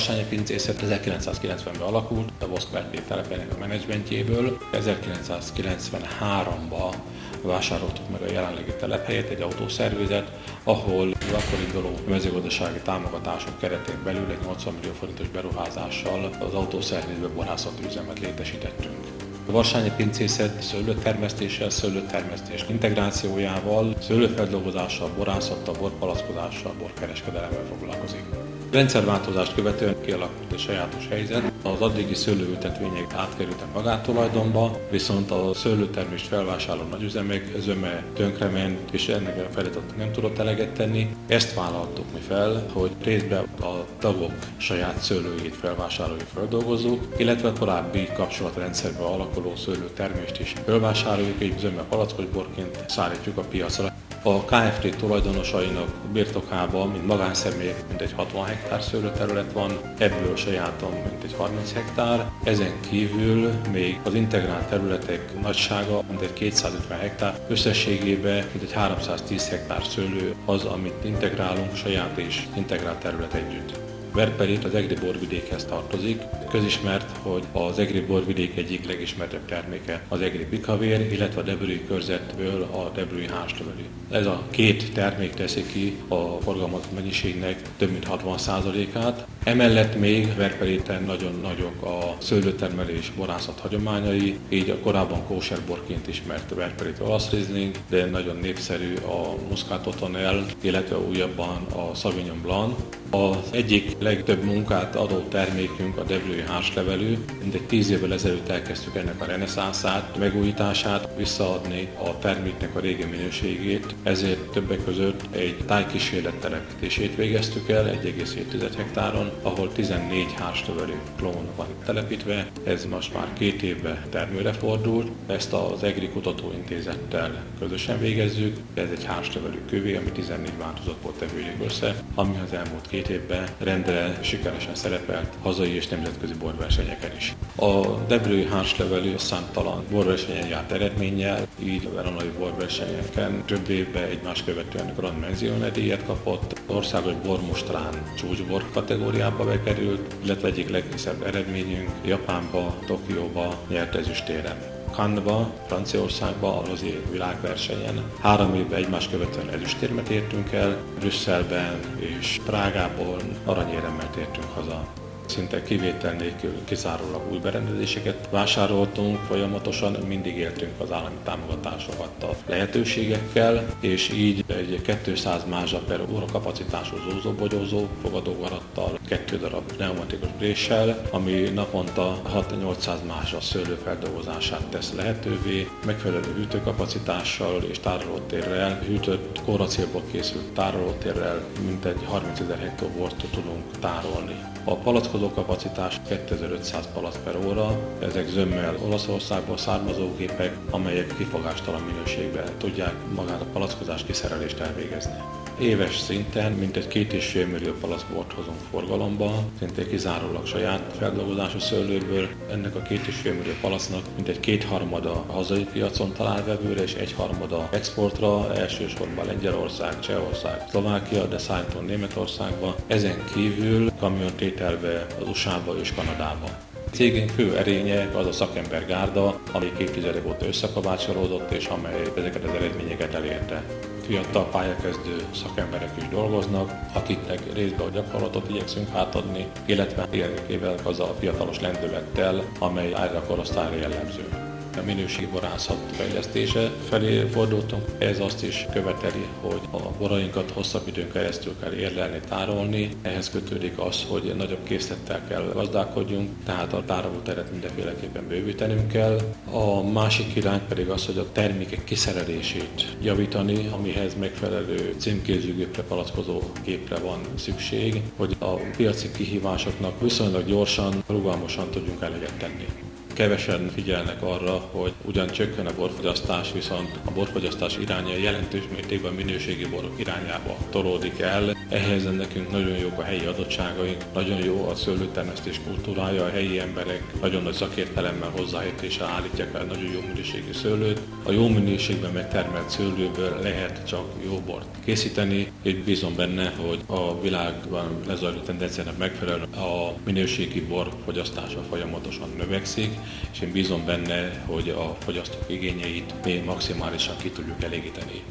Barsányi pincészet 1990-ben alakult, a Voszkvárti telepének a menedzsmentjéből. 1993-ban vásároltuk meg a jelenlegi telephelyet, egy autószervizet, ahol akkor induló mezőgazdasági támogatások keretén belül egy 80 millió forintos beruházással az autószervizbe borászati üzemet létesítettünk. A Varsányi pincészet szőlőtermesztéssel, szőlőtermesztés integrációjával, szőlőfeldolgozással, borászattal, borpalackozással, borkereskedelemmel foglalkozik. Rendszerváltozást követően kialakult egy sajátos helyzet. Az addigi szőlőültetvények átkerültek magátulajdonba, viszont a szőlőtermést felvásárló nagyüzemek zöme tönkrement, és ennek a feladatnak nem tudott eleget tenni. Ezt vállaltuk mi fel, hogy részben a tagok saját szőlőjét felvásároljuk, feldolgozzuk, illetve a korábbi kapcsolatrendszerben alakuló szőlőtermést is felvásároljuk, egy zöme palackosborként szállítjuk a piacra. A KFT tulajdonosainak birtokában, mint magánszemélyek, mint egy 60 hektár szőlőterület van, ebből sajátom, mint egy 30 hektár. Ezen kívül még az integrált területek nagysága, mint egy 250 hektár, összességében mint egy 310 hektár szőlő az, amit integrálunk saját és integrált terület együtt. Verperit az egri borvidékhez tartozik. Közismert, hogy az egri borvidék egyik legismertebb terméke az egri pikavér, illetve a debrői körzetből a debrői háslöveli. Ez a két termék teszi ki a forgalmat mennyiségnek több mint 60%-át. Emellett még Verperiten nagyon nagyok a szőlőtermelés borászat hagyományai, így a korábban kóserborként ismert Verperit olasz Riesling, de nagyon népszerű a Muscat illetve újabban a Sauvignon Blanc. Az egyik legtöbb munkát adó termékünk a debrői házlevelű. Mindegy tíz évvel ezelőtt elkezdtük ennek a reneszánszát, megújítását, visszaadni a terméknek a régi minőségét. Ezért többek között egy tájkísérlet telepítését végeztük el 1,7 hektáron, ahol 14 házlevelű klón van telepítve. Ez most már két évbe termőre fordult. Ezt az EGRI Kutatóintézettel közösen végezzük. Ez egy házlevelű kövé, ami 14 változatból tevődik össze, ami az elmúlt két évben rendre sikeresen szerepelt hazai és nemzetközi borversenyeken is. A Debrői hárslevelű számtalan borversenyen járt eredménnyel, így a veronai borversenyeken több évben egymás követően Grand Menzione díjat kapott, országos bormostrán csúcsbor kategóriába bekerült, illetve egyik legszebb eredményünk Japánba, Tokióba nyert ezüstéren. Cannes-ba, Franciaországba, a Rozi világversenyen. Három évben egymás követően ezüstérmet értünk el, Brüsszelben és Prágában aranyéremmel tértünk haza szinte kivétel nélkül kizárólag új berendezéseket vásároltunk, folyamatosan mindig éltünk az állami támogatásokat a lehetőségekkel, és így egy 200 mázsa per óra kapacitású zózóbogyózó fogadógarattal, kettő darab pneumatikus bréssel, ami naponta 6-800 mázsa szőlőfeldolgozását tesz lehetővé, megfelelő hűtőkapacitással és tárolótérrel, hűtött koracélból készült tárolótérrel mintegy 30 ezer hektobort tudunk tárolni. A palackozó kapacitás 2500 palac per óra, ezek zömmel Olaszországból származó gépek, amelyek kifogástalan minőségben tudják magát a palackozás kiszerelést elvégezni. Éves szinten mintegy két és fél millió palacbort hozunk forgalomba, szinte kizárólag saját feldolgozású szőlőből. Ennek a két és fél millió palacnak mintegy kétharmada hazai piacon talál vevőre, és egyharmada exportra, elsősorban Lengyelország, Csehország, Szlovákia, de szállítunk Németországba. Ezen kívül kamiontételbe az USA-ba és Kanadába. Cégünk fő erénye az a szakembergárda, ami évtizedek óta összekovácsolódott, és amely ezeket az eredményeket elérte fiatal pályakezdő szakemberek is dolgoznak, akiknek részben a gyakorlatot igyekszünk átadni, illetve érdekével az a fiatalos lendülettel, amely erre a korosztályra jellemző a minőségborászat fejlesztése felé fordultunk. Ez azt is követeli, hogy a borainkat hosszabb időn keresztül kell érlelni, tárolni. Ehhez kötődik az, hogy nagyobb készlettel kell gazdálkodjunk, tehát a tárolóteret mindenféleképpen bővítenünk kell. A másik irány pedig az, hogy a termékek kiszerelését javítani, amihez megfelelő címkézőgépre, palackozó gépre van szükség, hogy a piaci kihívásoknak viszonylag gyorsan, rugalmasan tudjunk eleget tenni. Kevesen figyelnek arra, hogy ugyan csökken a borfogyasztás, viszont a borfogyasztás iránya jelentős mértékben minőségi borok irányába tolódik el. Ehhez nekünk nagyon jók a helyi adottságaink, nagyon jó a szőlőtermesztés kultúrája, a helyi emberek nagyon nagy szakértelemmel hozzáértéssel állítják el nagyon jó minőségű szőlőt. A jó minőségben megtermelt szőlőből lehet csak jó bort készíteni, és bízom benne, hogy a világban lezajló tendenciának megfelelően a minőségi bor fogyasztása folyamatosan növekszik, és én bízom benne, hogy a fogyasztók igényeit mi maximálisan ki tudjuk elégíteni.